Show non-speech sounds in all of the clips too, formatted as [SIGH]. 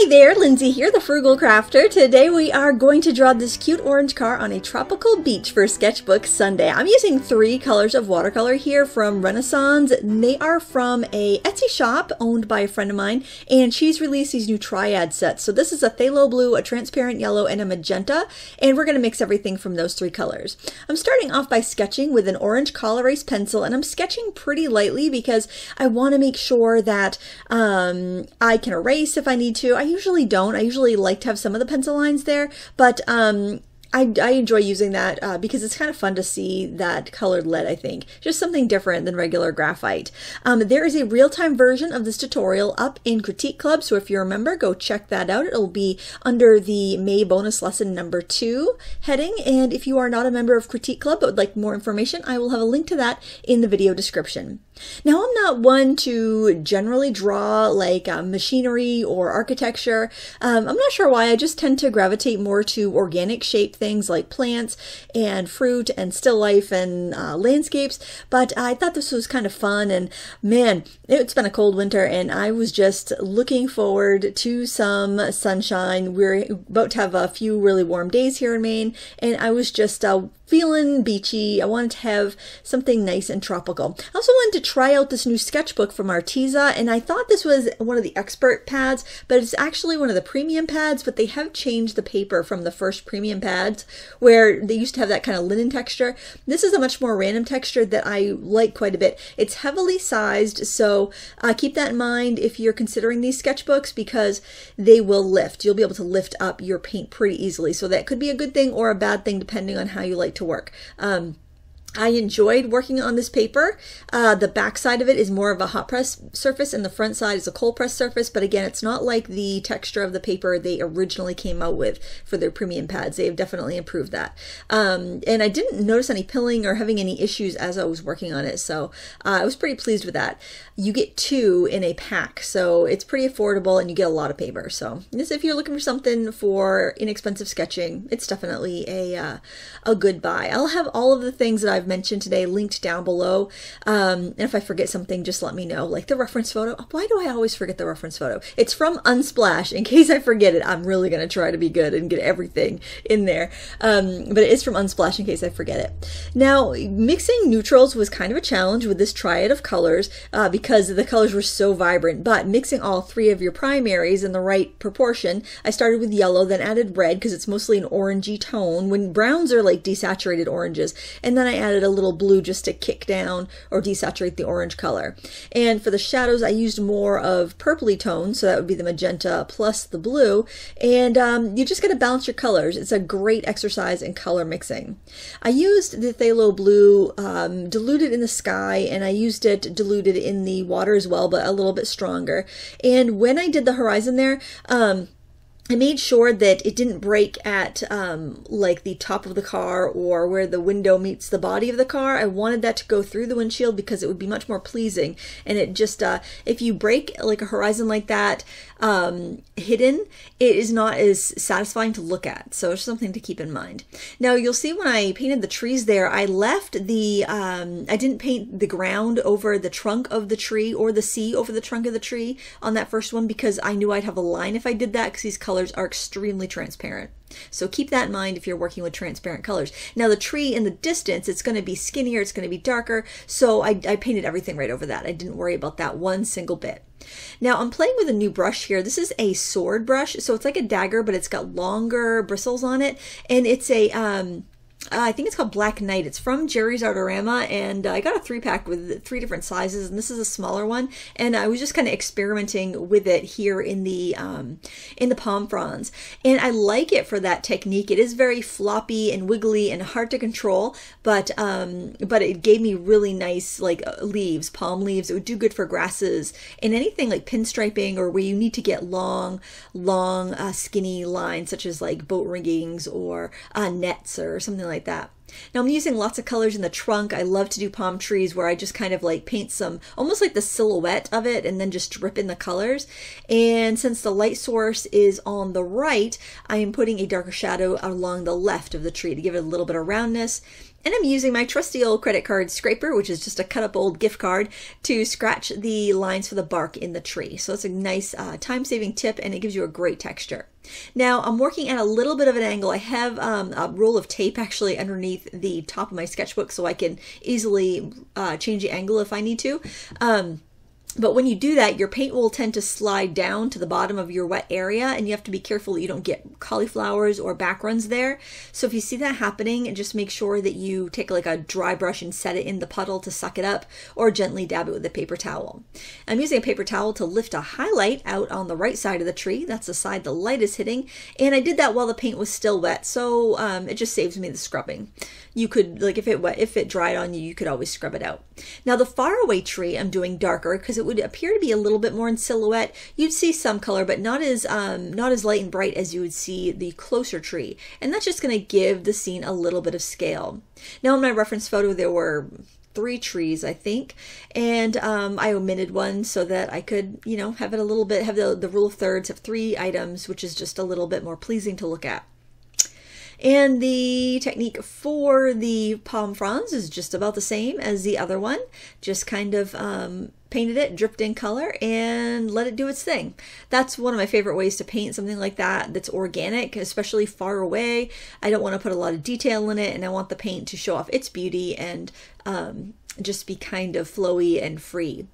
Hi there, Lindsay here, the Frugal Crafter. Today we are going to draw this cute orange car on a tropical beach for Sketchbook Sunday. I'm using three colors of watercolor here from Renesans. They are from a Etsy shop owned by a friend of mine, and she's released these new triad sets. So this is a phthalo blue, a transparent yellow, and a magenta, and we're going to mix everything from those three colors. I'm starting off by sketching with an orange Col-Erase pencil, and I'm sketching pretty lightly because I want to make sure that um, I can erase if I need to. I usually don't. I usually like to have some of the pencil lines there, but um, I, I enjoy using that uh, because it's kind of fun to see that colored lead, I think. Just something different than regular graphite. Um, there is a real-time version of this tutorial up in Critique Club, so if you remember, go check that out. It'll be under the May bonus lesson number two heading, and if you are not a member of Critique Club but would like more information, I will have a link to that in the video description. Now, I'm not one to generally draw like uh, machinery or architecture. Um, I'm not sure why, I just tend to gravitate more to organic shape things like plants and fruit and still life and uh, landscapes. But I thought this was kind of fun. And man, it's been a cold winter and I was just looking forward to some sunshine. We're about to have a few really warm days here in Maine. And I was just uh, feeling beachy. I wanted to have something nice and tropical. I also wanted to try out this new sketchbook from Arteza, and I thought this was one of the expert pads, but it's actually one of the premium pads, but they have changed the paper from the first premium pads, where they used to have that kind of linen texture. This is a much more random texture that I like quite a bit. It's heavily sized, so uh, keep that in mind if you're considering these sketchbooks, because they will lift. You'll be able to lift up your paint pretty easily, so that could be a good thing or a bad thing, depending on how you like to work. Um, I enjoyed working on this paper. Uh, the back side of it is more of a hot press surface and the front side is a cold press surface, but again, it's not like the texture of the paper they originally came out with for their premium pads. They have definitely improved that. Um, and I didn't notice any pilling or having any issues as I was working on it, so uh, I was pretty pleased with that. You get two in a pack, so it's pretty affordable and you get a lot of paper. So this, if you're looking for something for inexpensive sketching, it's definitely a, uh, a good buy. I'll have all of the things that I I've mentioned today linked down below. Um, and if I forget something, just let me know. Like the reference photo. Why do I always forget the reference photo? It's from Unsplash. In case I forget it, I'm really going to try to be good and get everything in there. Um, but it is from Unsplash in case I forget it. Now, mixing neutrals was kind of a challenge with this triad of colors uh, because the colors were so vibrant. But mixing all three of your primaries in the right proportion, I started with yellow, then added red because it's mostly an orangey tone. When browns are like desaturated oranges. And then I added added a little blue just to kick down or desaturate the orange color. And for the shadows, I used more of purpley tones, so that would be the magenta plus the blue. And um, you just got to balance your colors. It's a great exercise in color mixing. I used the phthalo blue um, diluted in the sky, and I used it diluted in the water as well, but a little bit stronger. And when I did the horizon there, um, I made sure that it didn't break at um, like the top of the car or where the window meets the body of the car. I wanted that to go through the windshield because it would be much more pleasing. And it just, uh, if you break like a horizon like that um, hidden, it is not as satisfying to look at. So it's something to keep in mind. Now you'll see when I painted the trees there, I left the, um, I didn't paint the ground over the trunk of the tree or the sea over the trunk of the tree on that first one because I knew I'd have a line if I did that because these colors colors are extremely transparent. So keep that in mind if you're working with transparent colors. Now the tree in the distance, it's going to be skinnier, it's going to be darker, so I, I painted everything right over that. I didn't worry about that one single bit. Now I'm playing with a new brush here. This is a sword brush, so it's like a dagger, but it's got longer bristles on it, and it's a um, uh, I think it's called Black Knight. It's from Jerry's Artarama, and uh, I got a three pack with three different sizes, and this is a smaller one. And I was just kind of experimenting with it here in the um, in the palm fronds, and I like it for that technique. It is very floppy and wiggly and hard to control, but um, but it gave me really nice like uh, leaves, palm leaves. It would do good for grasses and anything like pinstriping or where you need to get long, long, uh, skinny lines, such as like boat riggings or uh, nets or something like that. Now I'm using lots of colors in the trunk. I love to do palm trees where I just kind of like paint some, almost like the silhouette of it and then just drip in the colors. And since the light source is on the right, I am putting a darker shadow along the left of the tree to give it a little bit of roundness. And I'm using my trusty old credit card scraper, which is just a cut up old gift card, to scratch the lines for the bark in the tree. So it's a nice uh, time saving tip and it gives you a great texture. Now I'm working at a little bit of an angle. I have um, a roll of tape actually underneath the top of my sketchbook so I can easily uh, change the angle if I need to. Um, but when you do that, your paint will tend to slide down to the bottom of your wet area and you have to be careful that you don't get cauliflowers or back runs there. So if you see that happening, just make sure that you take like a dry brush and set it in the puddle to suck it up or gently dab it with a paper towel. I'm using a paper towel to lift a highlight out on the right side of the tree. That's the side the light is hitting. And I did that while the paint was still wet. So um, it just saves me the scrubbing. You could, like if it if it dried on you, you could always scrub it out. Now the faraway tree I'm doing darker because it would appear to be a little bit more in silhouette. You'd see some color, but not as um, not as light and bright as you would see the closer tree. And that's just going to give the scene a little bit of scale. Now in my reference photo, there were three trees, I think, and um, I omitted one so that I could, you know, have it a little bit, have the, the rule of thirds, have three items, which is just a little bit more pleasing to look at. And the technique for the palm fronds is just about the same as the other one, just kind of um, painted it, dripped in color, and let it do its thing. That's one of my favorite ways to paint something like that that's organic, especially far away. I don't want to put a lot of detail in it, and I want the paint to show off its beauty and um, just be kind of flowy and free.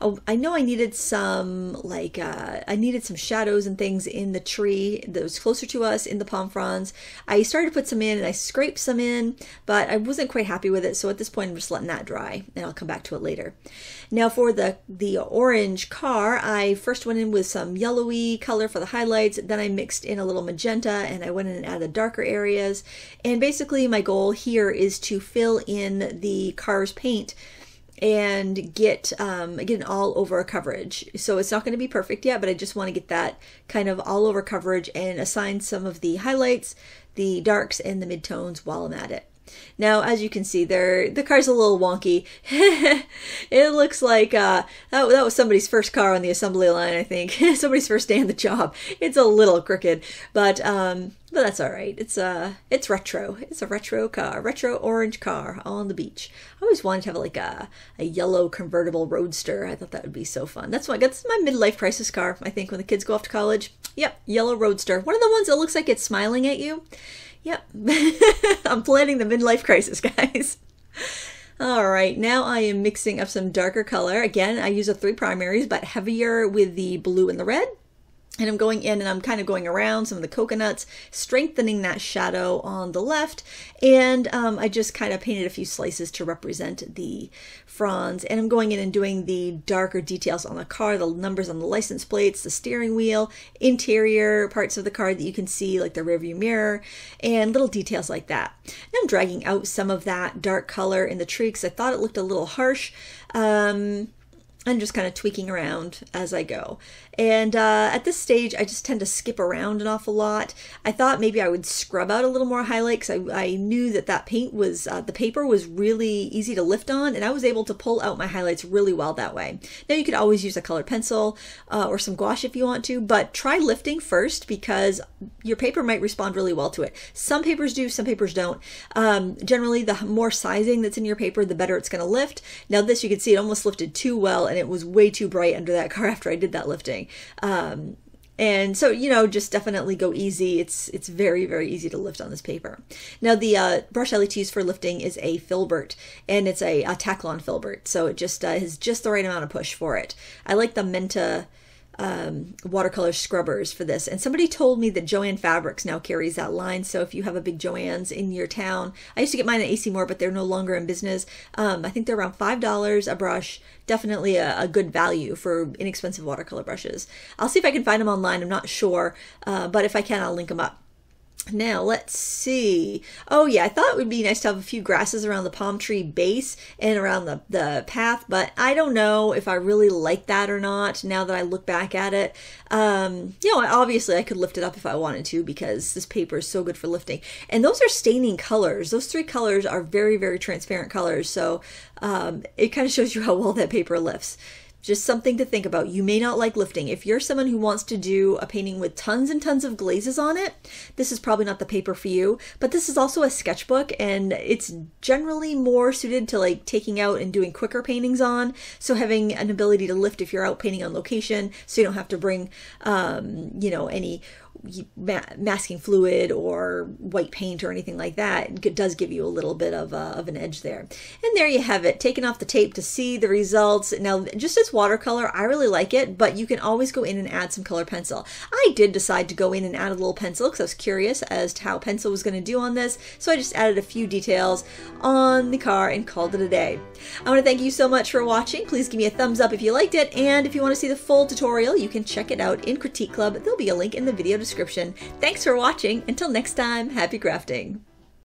Oh, I know I needed some like uh, I needed some shadows and things in the tree that was closer to us in the palm fronds. I started to put some in and I scraped some in, but I wasn't quite happy with it. So at this point, I'm just letting that dry, and I'll come back to it later. Now for the the orange car, I first went in with some yellowy color for the highlights. Then I mixed in a little magenta, and I went in and added darker areas. And basically, my goal here is to fill in the car's paint and get um, get an all over coverage. So it's not going to be perfect yet, but I just want to get that kind of all over coverage and assign some of the highlights, the darks, and the midtones while I'm at it. Now, as you can see, there the car's a little wonky. [LAUGHS] it looks like uh, that, that was somebody's first car on the assembly line, I think. [LAUGHS] somebody's first day on the job. It's a little crooked, but um, but that's all right. It's uh it's retro. It's a retro car, retro orange car on the beach. I always wanted to have like a, a yellow convertible roadster. I thought that would be so fun. That's my that's my midlife crisis car. I think when the kids go off to college. Yep, yellow roadster. One of the ones that looks like it's smiling at you. Yep. [LAUGHS] I'm planning the midlife crisis, [LAUGHS] guys. All right, now I am mixing up some darker color. Again, I use a three primaries, but heavier with the blue and the red. And I'm going in and I'm kind of going around some of the coconuts, strengthening that shadow on the left. And um, I just kind of painted a few slices to represent the fronds. And I'm going in and doing the darker details on the car, the numbers on the license plates, the steering wheel, interior parts of the car that you can see, like the rearview mirror, and little details like that. And I'm dragging out some of that dark color in the tree because I thought it looked a little harsh. Um, and just kind of tweaking around as I go. And uh, at this stage, I just tend to skip around an awful lot. I thought maybe I would scrub out a little more highlight because I, I, knew that that paint was, uh, the paper was really easy to lift on and I was able to pull out my highlights really well that way. Now you could always use a colored pencil uh, or some gouache if you want to, but try lifting first because your paper might respond really well to it. Some papers do, some papers don't. Um, generally, the more sizing that's in your paper, the better it's going to lift. Now this, you can see it almost lifted too well and it was way too bright under that [LAUGHS] car after I did that lifting. Um, and so you know just definitely go easy. It's it's very very easy to lift on this paper. Now the uh, brush i like to use for lifting is a filbert and it's a, a taklon filbert. So it just uh, has just the right amount of push for it. I like the menta um, watercolor scrubbers for this. And somebody told me that Joann Fabrics now carries that line. So if you have a big Joann's in your town, I used to get mine at AC Moore, but they're no longer in business. Um, I think they're around $5 a brush. Definitely a, a, good value for inexpensive watercolor brushes. I'll see if I can find them online. I'm not sure, uh, but if I can, I'll link them up. Now, let's see. Oh, yeah, I thought it would be nice to have a few grasses around the palm tree base and around the, the path, but I don't know if I really like that or not now that I look back at it. Um, you know, obviously I could lift it up if I wanted to because this paper is so good for lifting. And those are staining colors. Those three colors are very, very transparent colors, so um, it kind of shows you how well that paper lifts just something to think about. You may not like lifting. If you're someone who wants to do a painting with tons and tons of glazes on it, this is probably not the paper for you. But this is also a sketchbook and it's generally more suited to like taking out and doing quicker paintings on. So having an ability to lift if you're out painting on location so you don't have to bring, um, you know, any masking fluid or white paint or anything like that it does give you a little bit of, uh, of an edge there. And there you have it, taking off the tape to see the results. Now, just as watercolor, I really like it, but you can always go in and add some color pencil. I did decide to go in and add a little pencil because I was curious as to how pencil was going to do on this, so I just added a few details on the car and called it a day. I want to thank you so much for watching. Please give me a thumbs up if you liked it, and if you want to see the full tutorial, you can check it out in Critique Club. There'll be a link in the video description. Thanks for watching. Until next time, happy crafting.